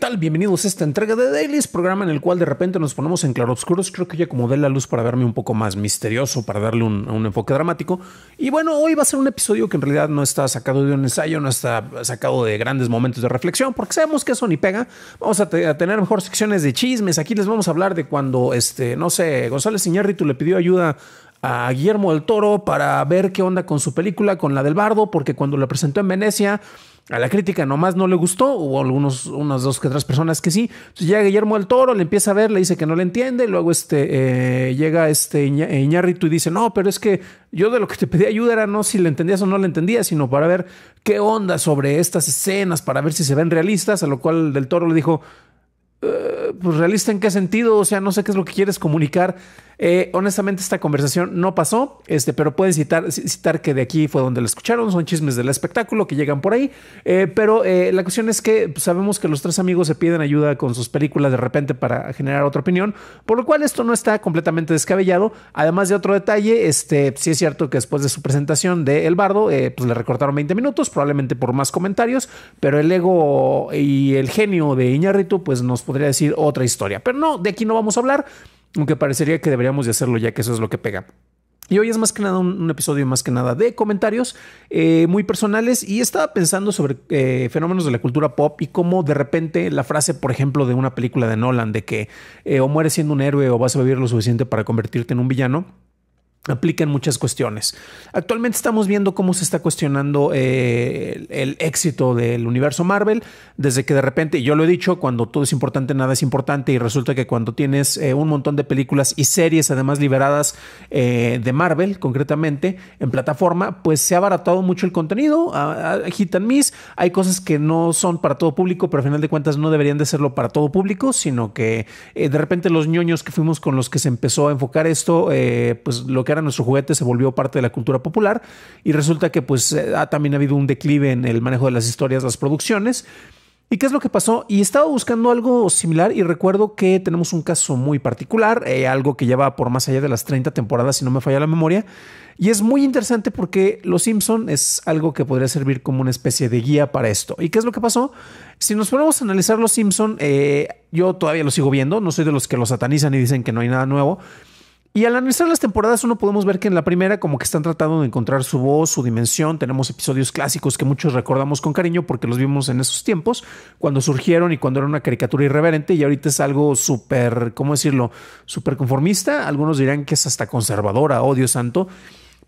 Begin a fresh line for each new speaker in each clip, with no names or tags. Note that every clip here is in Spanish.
tal? Bienvenidos a esta entrega de Dailies, programa en el cual de repente nos ponemos en claroscuros. Creo que ya como dé la luz para verme un poco más misterioso, para darle un, un, enfoque dramático. Y bueno, hoy va a ser un episodio que en realidad no está sacado de un ensayo, no está sacado de grandes momentos de reflexión, porque sabemos que eso ni pega. Vamos a, tener mejor secciones de chismes. Aquí les vamos a hablar de cuando, este, no sé, González Iñárritu le pidió ayuda a Guillermo del Toro para ver qué onda con su película, con la del Bardo, porque cuando la presentó en Venecia a la crítica nomás no le gustó, hubo algunos, unas dos que tres personas que sí. Entonces llega Guillermo del Toro, le empieza a ver, le dice que no le entiende, luego este, eh, llega este Iñárritu y dice, no, pero es que yo de lo que te pedí ayuda era no si le entendías o no le entendías, sino para ver qué onda sobre estas escenas, para ver si se ven realistas, a lo cual del Toro le dijo, eh, pues realista en qué sentido, o sea, no sé qué es lo que quieres comunicar. Eh, honestamente, esta conversación no pasó, este, pero pueden citar, citar que de aquí fue donde la escucharon, son chismes del espectáculo que llegan por ahí. Eh, pero la cuestión es que pues, sabemos que los tres amigos se piden ayuda con sus películas de repente para generar otra opinión, por lo cual esto no está completamente descabellado. Además de otro detalle, este, sí es cierto que después de su presentación de El Bardo, pues le recortaron 20 minutos, probablemente por más comentarios, pero el ego y el genio de Iñárritu, pues nos podría decir otra historia. Pero no, de aquí no vamos a hablar aunque parecería que deberíamos de hacerlo ya que eso es lo que pega. Y hoy es más que nada un, episodio más que nada de comentarios eh, muy personales y estaba pensando sobre eh, fenómenos de la cultura pop y cómo de repente la frase, por ejemplo, de una película de Nolan de que eh, o mueres siendo un héroe o vas a vivir lo suficiente para convertirte en un villano, aplica en muchas cuestiones. Actualmente estamos viendo cómo se está cuestionando eh, el, éxito del universo Marvel, desde que de repente, yo lo he dicho, cuando todo es importante, nada es importante, y resulta que cuando tienes eh, un montón de películas y series además liberadas eh, de Marvel, concretamente, en plataforma, pues se ha abaratado mucho el contenido, hit and miss, hay cosas que no son para todo público, pero al final de cuentas no deberían de serlo para todo público, sino que de repente los ñoños que fuimos con los que se empezó a enfocar esto, pues lo que nuestro juguete se volvió parte de la cultura popular y resulta que pues eh, ha también habido un declive en el manejo de las historias, las producciones. ¿Y qué es lo que pasó? Y estaba buscando algo similar y recuerdo que tenemos un caso muy particular, eh, algo que lleva por más allá de las 30 temporadas, si no me falla la memoria. Y es muy interesante porque Los Simpson es algo que podría servir como una especie de guía para esto. ¿Y qué es lo que pasó? Si nos ponemos a analizar Los Simpson, eh, yo todavía lo sigo viendo, no soy de los que lo satanizan y dicen que no hay nada nuevo. Y al analizar las temporadas, uno podemos ver que en la primera, como que están tratando de encontrar su voz, su dimensión. Tenemos episodios clásicos que muchos recordamos con cariño porque los vimos en esos tiempos, cuando surgieron y cuando era una caricatura irreverente. Y ahorita es algo súper, ¿cómo decirlo? Súper conformista. Algunos dirán que es hasta conservadora, odio santo.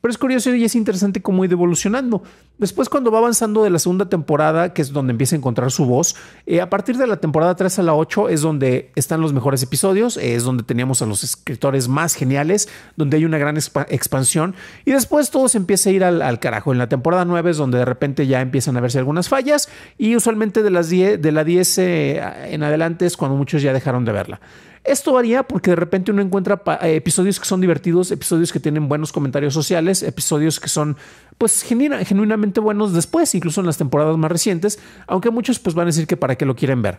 Pero es curioso y es interesante cómo ha ido evolucionando. Después, cuando va avanzando de la segunda temporada, que es donde empieza a encontrar su voz, eh, a partir de la temporada 3 a la 8 es donde están los mejores episodios, es donde teníamos a los escritores más geniales, donde hay una gran expansión. Y después todo se empieza a ir al, carajo. En la temporada 9 es donde de repente ya empiezan a verse algunas fallas. Y usualmente de, las 10, de la 10 eh, en adelante es cuando muchos ya dejaron de verla. Esto varía porque de repente uno encuentra eh, episodios que son divertidos, episodios que tienen buenos comentarios sociales, episodios que son pues genuinamente buenos después, incluso en las temporadas más recientes, aunque muchos pues van a decir que para qué lo quieren ver.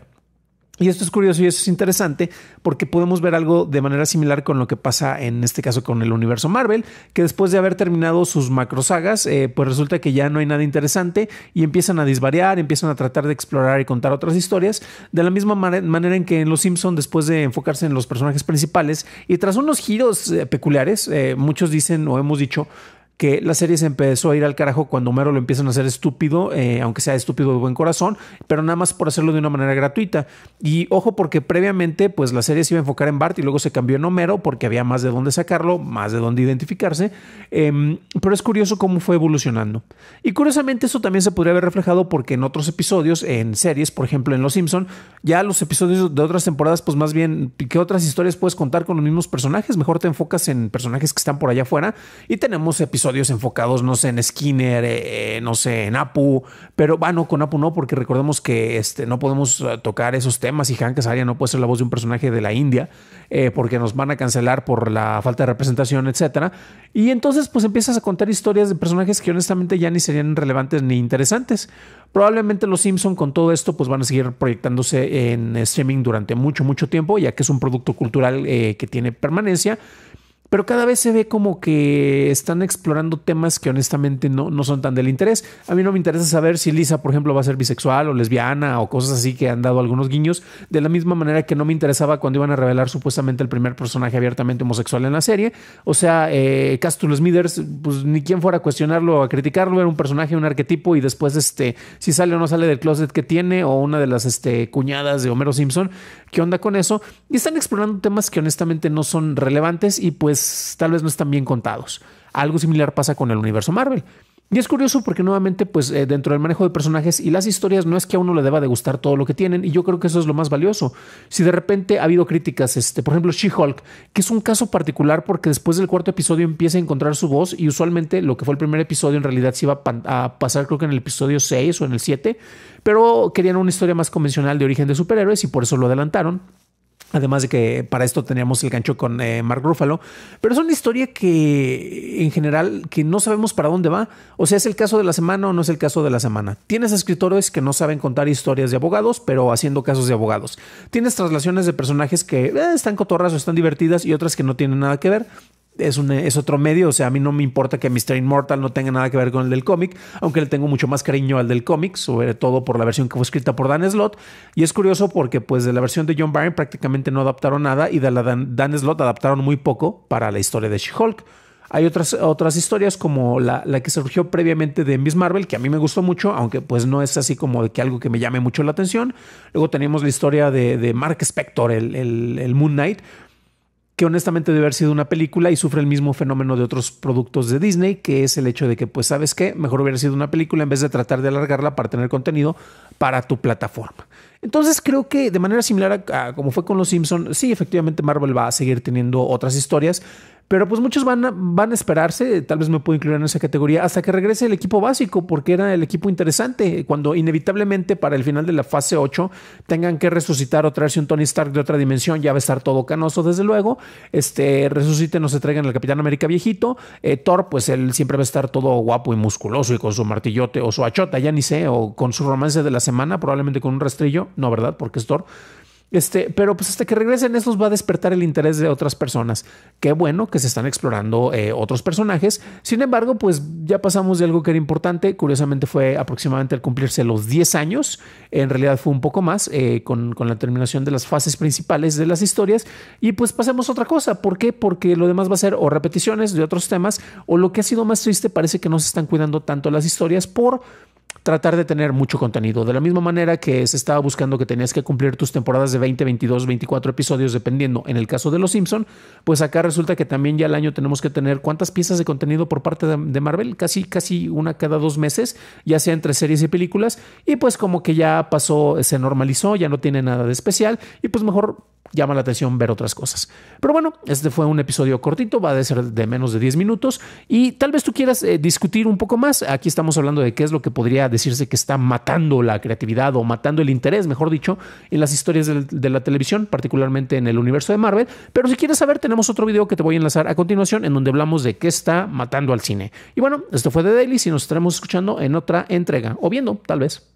Y esto es curioso y eso es interesante porque podemos ver algo de manera similar con lo que pasa en este caso con el universo Marvel, que después de haber terminado sus macrosagas, eh, pues resulta que ya no hay nada interesante y empiezan a disvariar, empiezan a tratar de explorar y contar otras historias, de la misma manera en que en Los Simpson después de enfocarse en los personajes principales y tras unos giros eh, peculiares, eh, muchos dicen o hemos dicho, que la serie se empezó a ir al carajo cuando Homero lo empiezan a hacer estúpido, eh, aunque sea estúpido de buen corazón, pero nada más por hacerlo de una manera gratuita. Y ojo, porque previamente, pues la serie se iba a enfocar en Bart y luego se cambió en Homero porque había más de dónde sacarlo, más de dónde identificarse. Em, pero es curioso cómo fue evolucionando. Y curiosamente, eso también se podría haber reflejado porque en otros episodios, en series, por ejemplo, en Los Simpson, ya los episodios de otras temporadas, pues más bien, ¿qué otras historias puedes contar con los mismos personajes? Mejor te enfocas en personajes que están por allá afuera y tenemos episodios episodios enfocados, no sé, en Skinner, eh, no sé, en Apu, pero bueno, con Apu no, porque recordemos que este, no podemos eh, tocar esos temas y Hank Azaria no puede ser la voz de un personaje de la India, eh, porque nos van a cancelar por la falta de representación, etcétera. Y entonces, pues empiezas a contar historias de personajes que honestamente ya ni serían relevantes ni interesantes. Probablemente los Simpson con todo esto, pues van a seguir proyectándose en streaming durante mucho, mucho tiempo, ya que es un producto cultural que tiene permanencia. Pero cada vez se ve como que están explorando temas que honestamente no, no son tan del interés. A mí no me interesa saber si Lisa, por ejemplo, va a ser bisexual o lesbiana o cosas así que han dado algunos guiños, de la misma manera que no me interesaba cuando iban a revelar supuestamente el primer personaje abiertamente homosexual en la serie. O sea, eh, Castle Smithers, pues ni quien fuera a cuestionarlo o a criticarlo, era un personaje, un arquetipo y después, este, si sale o no sale del closet que tiene o una de las este, cuñadas de Homero Simpson, ¿qué onda con eso? Y están explorando temas que honestamente no son relevantes y pues tal vez no están bien contados. Algo similar pasa con el universo Marvel. Y es curioso porque nuevamente, pues eh, dentro del manejo de personajes y las historias no es que a uno le deba de gustar todo lo que tienen y yo creo que eso es lo más valioso. Si de repente ha habido críticas, este, por ejemplo, She-Hulk, que es un caso particular porque después del cuarto episodio empieza a encontrar su voz y usualmente lo que fue el primer episodio en realidad se iba a pasar creo que en el episodio 6 o en el 7, pero querían una historia más convencional de origen de superhéroes y por eso lo adelantaron. Además de que para esto teníamos el gancho con eh, Mark Ruffalo. Pero es una historia que en general que no sabemos para dónde va. O sea, es el caso de la semana o no es el caso de la semana. Tienes escritores que no saben contar historias de abogados, pero haciendo casos de abogados. Tienes traslaciones de personajes que eh, están cotorras o están divertidas y otras que no tienen nada que ver es, un, es otro medio, o sea, a mí no me importa que Mr. Immortal no tenga nada que ver con el del cómic, aunque le tengo mucho más cariño al del cómic, sobre todo por la versión que fue escrita por Dan Slott. Y es curioso porque pues de la versión de John Byrne prácticamente no adaptaron nada y de la Dan, Dan Slott adaptaron muy poco para la historia de She-Hulk. Hay otras, otras historias como la, la, que surgió previamente de Miss Marvel, que a mí me gustó mucho, aunque pues no es así como de que algo que me llame mucho la atención. Luego tenemos la historia de, de Mark Spector, el, el, el Moon Knight, que honestamente debe haber sido una película y sufre el mismo fenómeno de otros productos de Disney, que es el hecho de que, pues, ¿sabes qué? Mejor hubiera sido una película en vez de tratar de alargarla para tener contenido para tu plataforma. Entonces creo que de manera similar a, como fue con Los Simpson, sí, efectivamente Marvel va a seguir teniendo otras historias, pero pues muchos van a, van a esperarse, tal vez me puedo incluir en esa categoría, hasta que regrese el equipo básico, porque era el equipo interesante. Cuando inevitablemente para el final de la fase 8 tengan que resucitar o traerse un Tony Stark de otra dimensión, ya va a estar todo canoso, desde luego. Este, resuciten o se traigan al Capitán América viejito. Eh, Thor, pues él siempre va a estar todo guapo y musculoso y con su martillote o su achota, ya ni sé, o con su romance de la semana, probablemente con un rastrillo. No, ¿verdad? Porque es Thor. Este, pero pues hasta que regresen, esos va a despertar el interés de otras personas. Qué bueno que se están explorando eh, otros personajes. Sin embargo, pues ya pasamos de algo que era importante. Curiosamente fue aproximadamente al cumplirse los 10 años. En realidad fue un poco más eh, con, con, la terminación de las fases principales de las historias. Y pues pasemos a otra cosa. ¿Por qué? Porque lo demás va a ser o repeticiones de otros temas o lo que ha sido más triste parece que no se están cuidando tanto las historias por tratar de tener mucho contenido. De la misma manera que se estaba buscando que tenías que cumplir tus temporadas de 20, 22, 24 episodios, dependiendo en el caso de Los Simpson, pues acá resulta que también ya al año tenemos que tener cuántas piezas de contenido por parte de, de, Marvel, casi, casi una cada dos meses, ya sea entre series y películas, y pues como que ya pasó, se normalizó, ya no tiene nada de especial, y pues mejor llama la atención ver otras cosas. Pero bueno, este fue un episodio cortito, va a ser de menos de 10 minutos y tal vez tú quieras eh, discutir un poco más. Aquí estamos hablando de qué es lo que podría decirse que está matando la creatividad o matando el interés, mejor dicho, en las historias de, de la televisión, particularmente en el universo de Marvel. Pero si quieres saber, tenemos otro video que te voy a enlazar a continuación en donde hablamos de qué está matando al cine. Y bueno, esto fue de Daily y nos estaremos escuchando en otra entrega o viendo, tal vez.